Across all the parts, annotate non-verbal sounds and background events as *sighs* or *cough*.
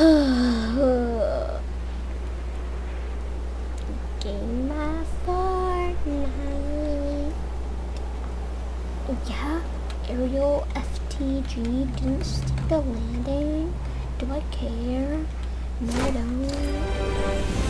*sighs* Game my Fortnite. Yeah, aerial FTG didn't stick the landing. Do I care? No, I don't.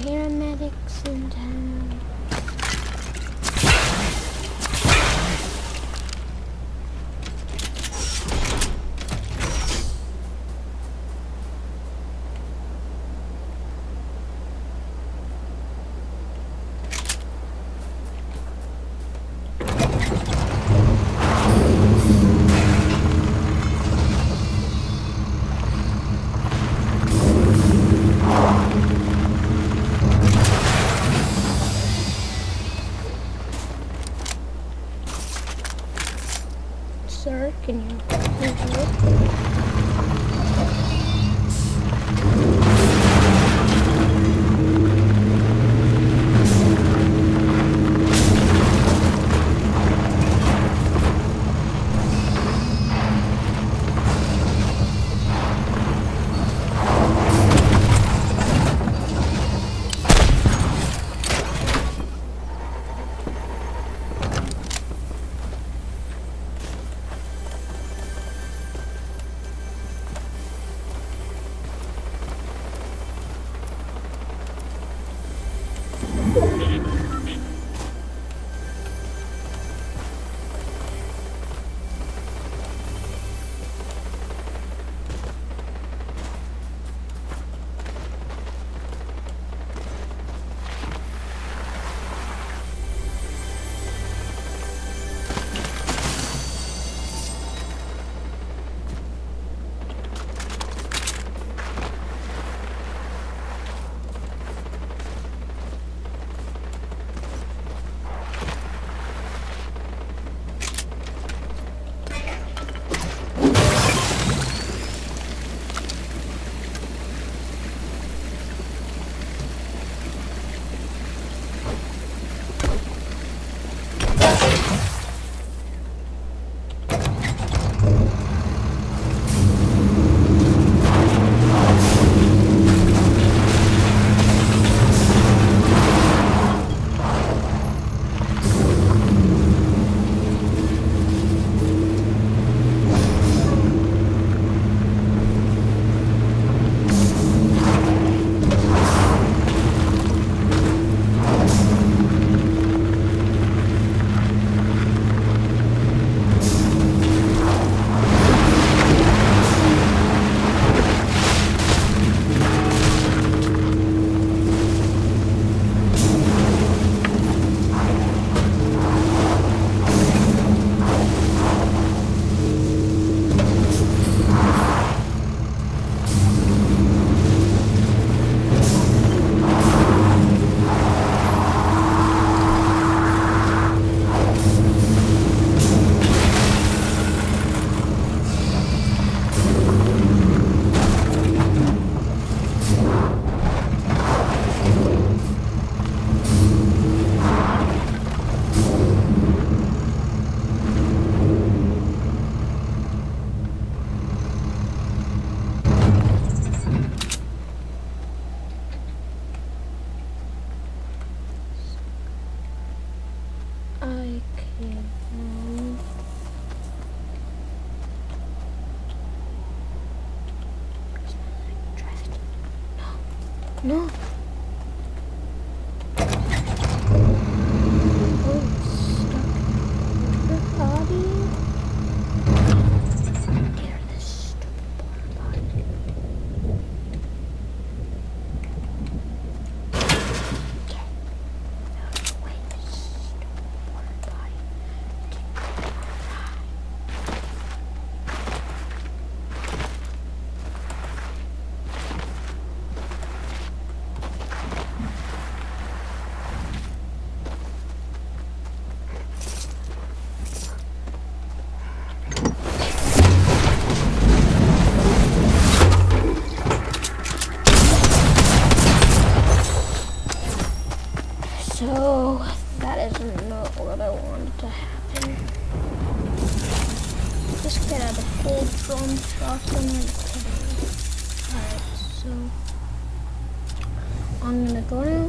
Paramedics in town. No. today. Alright, so I'm gonna go to.